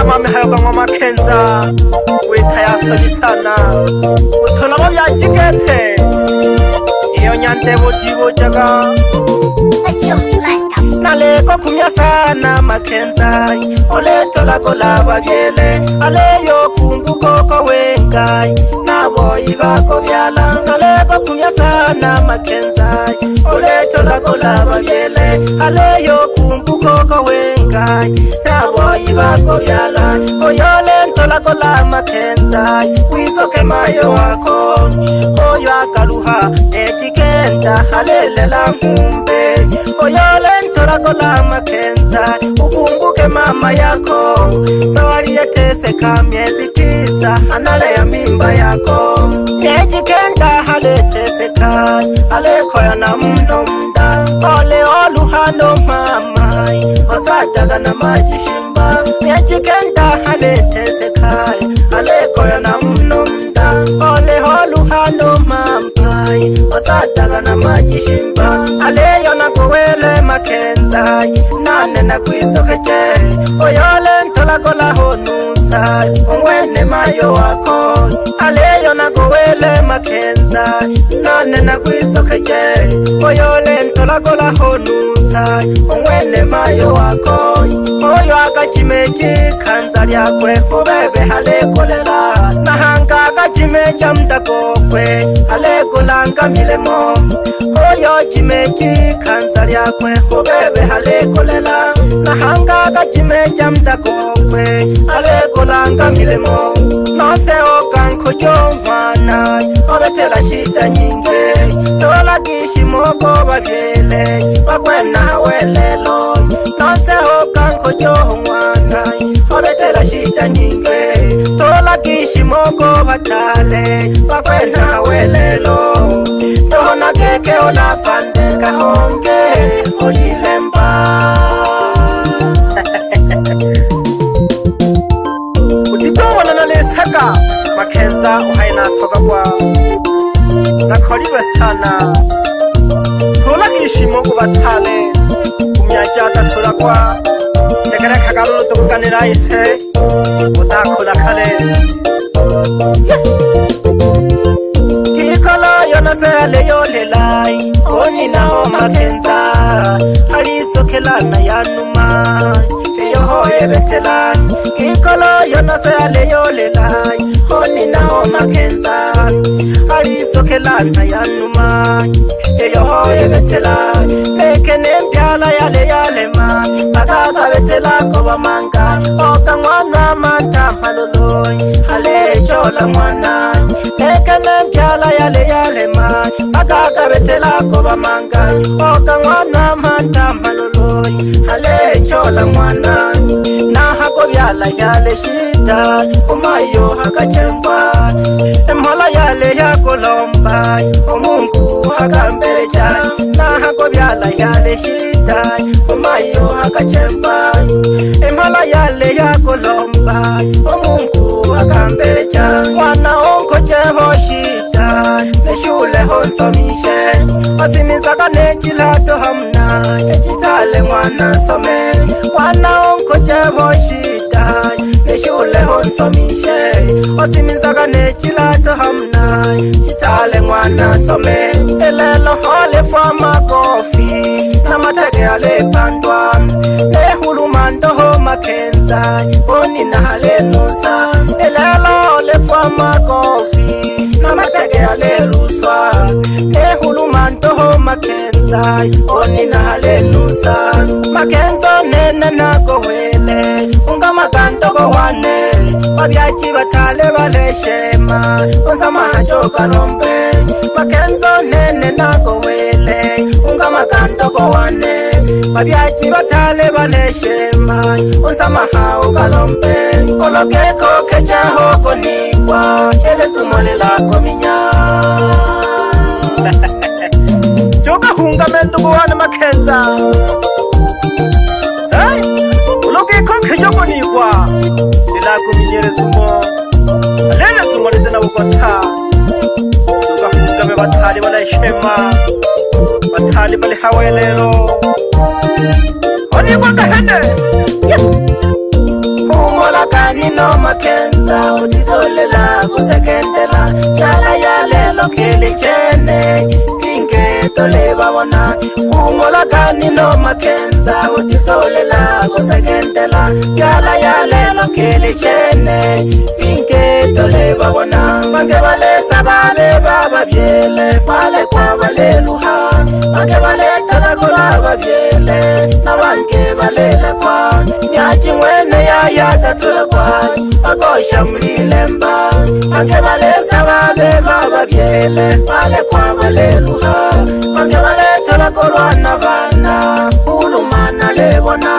kuvela mami hayokanwa makhenza witayasalisana kuthola ko vyajikete iyo nyandlevotivojaka naleko khumyasana makhenza oletolako lava vyele aleyo kumbukoko wengai navoyi vako vyala naleko khumyasana makhenza oletolako lava vyele aleyo kumbukoko wengai ibako byalanye oyole ntolakola amakenzayi wisoke mayo wako oyo akaluha ekikenda halelela nkumbe oyole ntolakola amakenzayi ukumbuke mama yako nawaliyeteseka miezi tisa anale ya mimba yako ekikenda haleteseka alekoya na mnomda mda ole oluhano mama ngayi wasadaka namatyishimba nyetyikenta alethesekhaya alekhoya namnomnta oleholuhalomampayi wasadaka namatyishimba aleyonakowele makhenzayi nanenakwisokethe oyole ntolakolahonusayi ongwene mayo wakhoy ubele makenza none nakwisoka ke oyo le ntolakola honusa ongwene mayo wakoy oyo kimeki khanza lyakwe khubebe khalekolela nahanga ka kimeki amnda kokwe khalekolanga milemo hoyo kimeki khanza lyakwe khubebe khalekolela nahanga ka kimeki amnda kokwe khalekolanga milemo nose okankhojo mvana obetela shita nyinge tola kishimokoba biele bakwe nawe lelo loko vatale vakwena welelo tona keke olapandeka onke olilemba kutitongonana leseka makhensa ohaina thokakwa nakholiwesana thola kishimo kuvathale kumyaca tatholakwa ekerekhakalolotokukanela ise otakholakhale kikolo yonosele yolelai onina omakenza alisokelana yanuma eyoho ebetela kikolo yonosele yolelai onina omakenza alisokelana yanuma eyoho ebetela pekene mbyala yale yale tela kova manga oka n'wana matama loloyi halexola n'wana eka na mpyala yaleyalema akakavetela kova manga oka n'wana matama loloyi halexola n'wana na hako vyala yale xita umayo haka cemba emhola yale ya kolomba omunku hakambelecha na hako vyala yale xita kudai omayo akachemfani emala yale yakolomba omunku akambeja mwana onkocheho shita neshule honsomishe osimizaka nechilato hamna echitale mwana some mwana onkocheho shita neshule honsomishe osimizaka nechilato hamna chitale mwana some elelo holefa sa oni na halelu sa elelo lefua makofi na mateke alelu swa ehuluma ntoho makenza oni na halelu sa makenza nene nakohwele ungamaka ntoko wane babyaci batale baleshema onsamaha cokalombe makenza nene nakohwele ungamaka ntoko wane babyaci bat bale baleshe mai osamahau kalompe olokeko kecaho konikwa elesumolelako minya jokahunga mendugowane makenza olokeko kejo konikwa elako minyelesumo alelesumoletenawukota jokahungame batali baleshema batali balehawelelo ni kwanga hende kumola kani noma kenza ujizolela kusekendela tala yalelo kilichene tole babona kumolakani no makenza otisolela kosegentela kala yalelo kilijene pinke tole babona bake balesa babe bababyele pale kwa baleluha bake baletalakola babyele na banke balelekwa nyacimwene yayatatulekwa bakosha mlilemba make baletha babe mababyele balekhwabaleluha bake baletha lakolwana bana kulumana lebona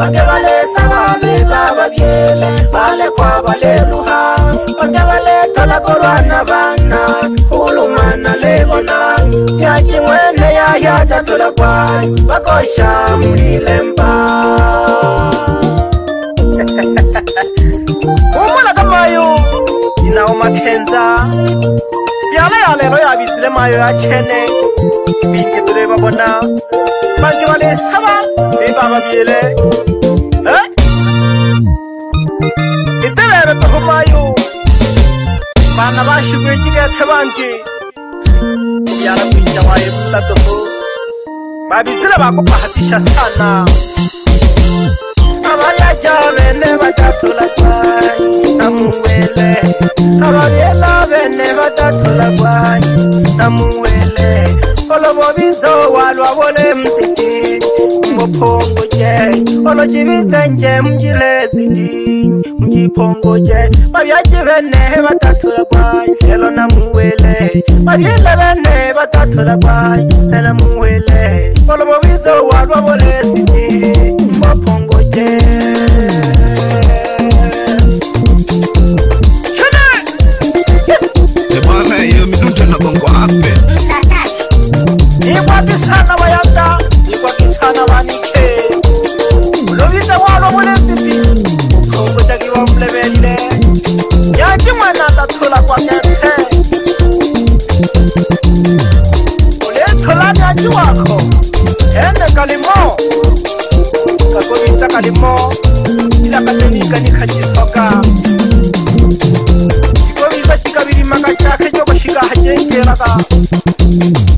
bake baletha babe bababyele balekhwabaleluha bake baletha lakolwana bana kulumana lebona pyakimwene yayatatolakwai bakosha mulilemba yala ya lelo ya bisile mayo ya chene bingi tule babona bangi wale saba bi baba biele eh itele re to mayo bana ba shubiji ke thabangi yala pinja mayo tatu babisile bakupahatisha sana abayaja bene batatula tai namungu avavyelavene vatatula kwani namuwele olovoviso walwa vole msitini mophongoje olocivisenje mcilesitini mcipongoje vavyacivene vatatula kwani elo namuwele vavyelavene vatatula kwani enamuwele olovoviso walwa vole sitini 那个。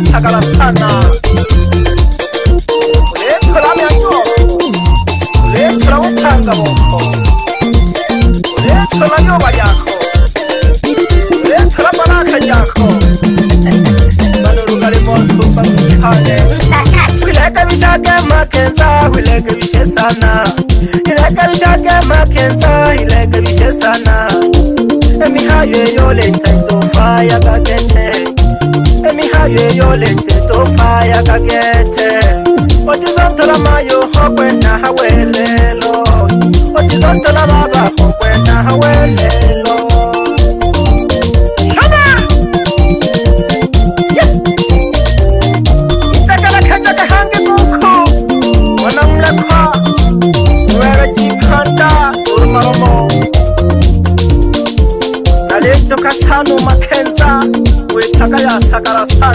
下からスタンナー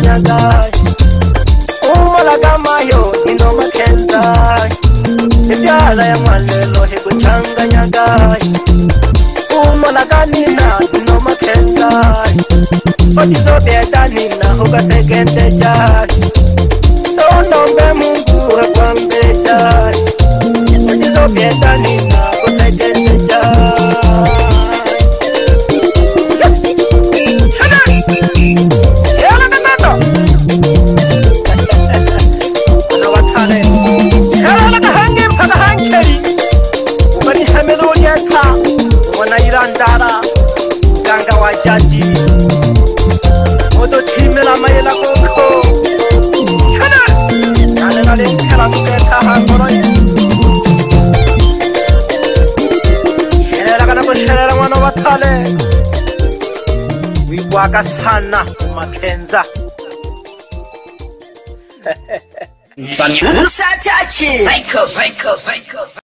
nyagai umalagamayo inomakenzai ibyala ya mwalelo hikuchanga nyagai umalakanina inomakenzai otisobyeta nina ugasegende jai tondombe mungu haraka sana Makenza. Michael, Michael, Michael.